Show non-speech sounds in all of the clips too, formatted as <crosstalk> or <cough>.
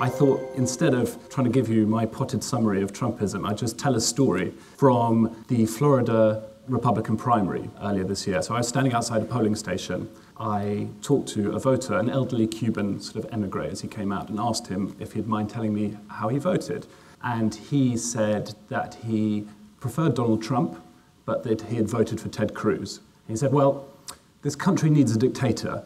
I thought instead of trying to give you my potted summary of Trumpism, I'd just tell a story from the Florida Republican primary earlier this year. So I was standing outside a polling station. I talked to a voter, an elderly Cuban sort of emigre, as he came out, and asked him if he'd mind telling me how he voted. And he said that he preferred Donald Trump, but that he had voted for Ted Cruz. He said, Well, this country needs a dictator,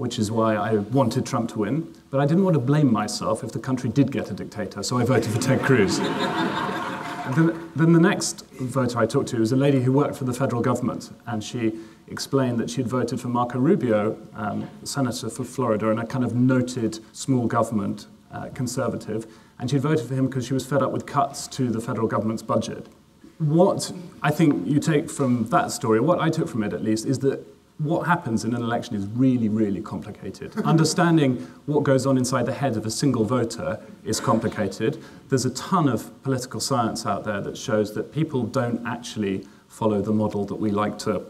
which is why I wanted Trump to win. But I didn't want to blame myself if the country did get a dictator, so I voted for Ted Cruz. <laughs> then, then the next voter I talked to was a lady who worked for the federal government, and she explained that she'd voted for Marco Rubio, um, senator for Florida, and a kind of noted small government uh, conservative, and she'd voted for him because she was fed up with cuts to the federal government's budget. What I think you take from that story, what I took from it at least, is that what happens in an election is really, really complicated. <laughs> Understanding what goes on inside the head of a single voter is complicated. There's a ton of political science out there that shows that people don't actually follow the model that we like to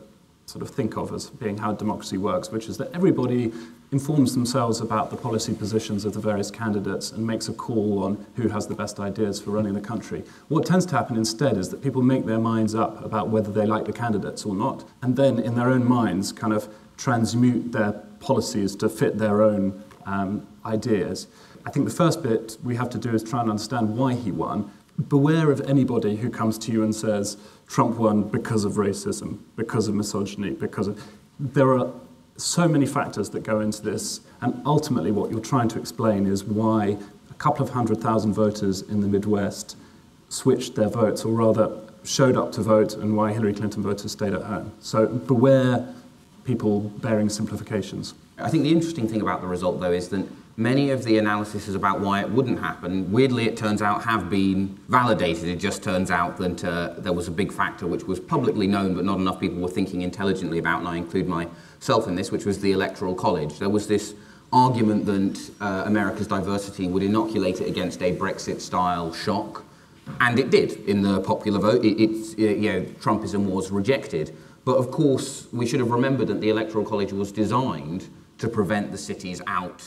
sort of think of as being how democracy works, which is that everybody informs themselves about the policy positions of the various candidates and makes a call on who has the best ideas for running the country. What tends to happen instead is that people make their minds up about whether they like the candidates or not, and then in their own minds kind of transmute their policies to fit their own um, ideas. I think the first bit we have to do is try and understand why he won. Beware of anybody who comes to you and says, Trump won because of racism, because of misogyny, because of. There are so many factors that go into this, and ultimately, what you're trying to explain is why a couple of hundred thousand voters in the Midwest switched their votes, or rather showed up to vote, and why Hillary Clinton voters stayed at home. So beware people bearing simplifications. I think the interesting thing about the result, though, is that many of the analyses about why it wouldn't happen, weirdly, it turns out, have been validated. It just turns out that uh, there was a big factor which was publicly known, but not enough people were thinking intelligently about, and I include myself in this, which was the Electoral College. There was this argument that uh, America's diversity would inoculate it against a Brexit style shock, and it did in the popular vote. It, it, you know, Trumpism was rejected. But of course, we should have remembered that the Electoral College was designed to prevent the cities out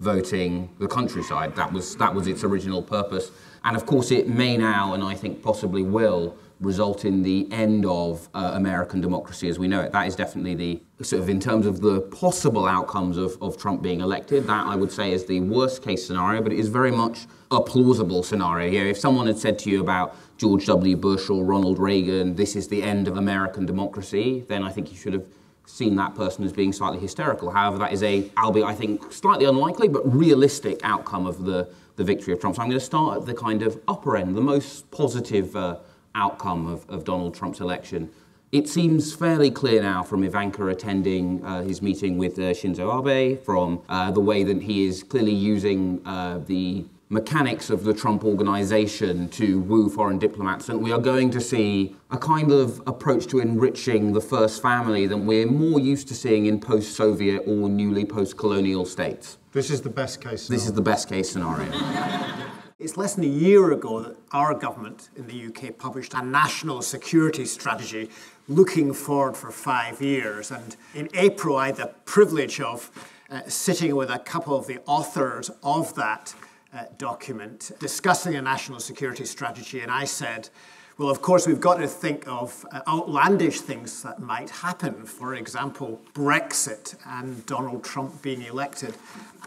voting the countryside. That was, that was its original purpose. And of course, it may now, and I think possibly will, result in the end of uh, American democracy as we know it. That is definitely the sort of in terms of the possible outcomes of, of Trump being elected, that I would say is the worst case scenario, but it is very much a plausible scenario. You know, if someone had said to you about George W. Bush or Ronald Reagan, this is the end of American democracy, then I think you should have seen that person as being slightly hysterical. However, that is a, albeit I think slightly unlikely, but realistic outcome of the, the victory of Trump. So I'm going to start at the kind of upper end, the most positive uh, outcome of, of Donald Trump's election. It seems fairly clear now from Ivanka attending uh, his meeting with uh, Shinzo Abe, from uh, the way that he is clearly using uh, the mechanics of the Trump organization to woo foreign diplomats, and we are going to see a kind of approach to enriching the first family that we're more used to seeing in post Soviet or newly post colonial states. This is the best case scenario. This is the best case scenario. <laughs> It's less than a year ago that our government in the UK published a national security strategy looking forward for five years. And in April, I had the privilege of uh, sitting with a couple of the authors of that uh, document discussing a national security strategy. And I said, well, of course, we've got to think of uh, outlandish things that might happen. For example, Brexit and Donald Trump being elected.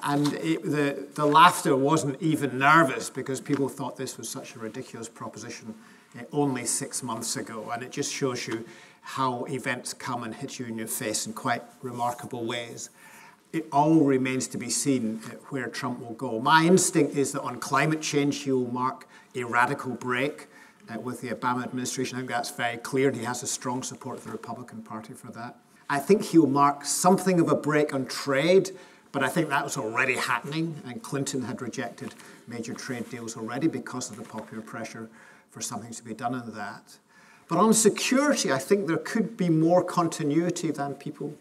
And it, the, the laughter wasn't even nervous because people thought this was such a ridiculous proposition uh, only six months ago. And it just shows you how events come and hit you in your face in quite remarkable ways. It all remains to be seen uh, where Trump will go. My instinct is that on climate change, he will mark a radical break uh, with the Obama administration. I think that's very clear, and he has a strong support of the Republican Party for that. I think he'll mark something of a break on trade, but I think that was already happening, and Clinton had rejected major trade deals already because of the popular pressure for something to be done in that. But on security, I think there could be more continuity than people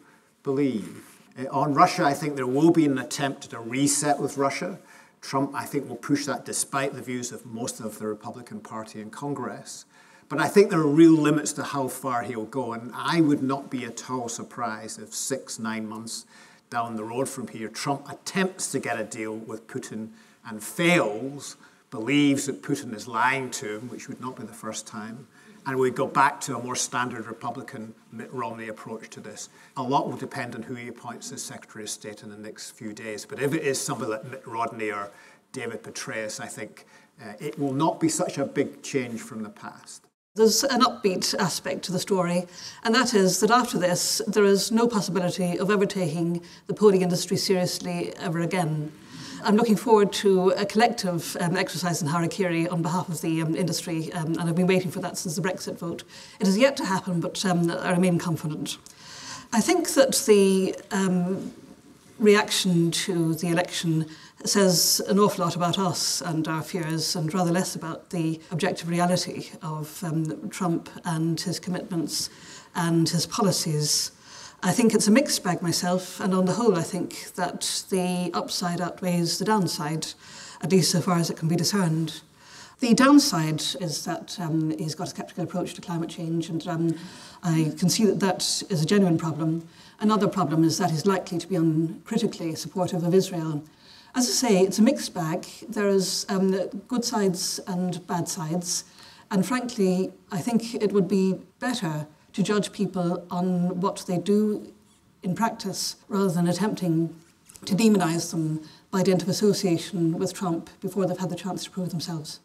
believe. Uh, on Russia, I think there will be an attempt at a reset with Russia. Trump, I think, will push that despite the views of most of the Republican Party in Congress. But I think there are real limits to how far he'll go, and I would not be at all surprised if six, nine months down the road from here, Trump attempts to get a deal with Putin and fails, believes that Putin is lying to him, which would not be the first time, and we go back to a more standard Republican Mitt Romney approach to this. A lot will depend on who he appoints as Secretary of State in the next few days. But if it is somebody like Mitt Romney or David Petraeus, I think uh, it will not be such a big change from the past. There's an upbeat aspect to the story, and that is that after this, there is no possibility of ever taking the polling industry seriously ever again. I'm looking forward to a collective um, exercise in Harakiri on behalf of the um, industry, um, and I've been waiting for that since the Brexit vote. It has yet to happen, but um, I remain confident. I think that the um, reaction to the election says an awful lot about us and our fears and rather less about the objective reality of um, Trump and his commitments and his policies. I think it's a mixed bag myself, and on the whole, I think that the upside outweighs the downside, at least so far as it can be discerned. The downside is that um, he's got a sceptical approach to climate change, and um, I can see that that is a genuine problem. Another problem is that he's likely to be uncritically supportive of Israel. As I say, it's a mixed bag. There is um, good sides and bad sides, and frankly, I think it would be better to judge people on what they do in practice rather than attempting to demonise them by dint of association with Trump before they've had the chance to prove themselves.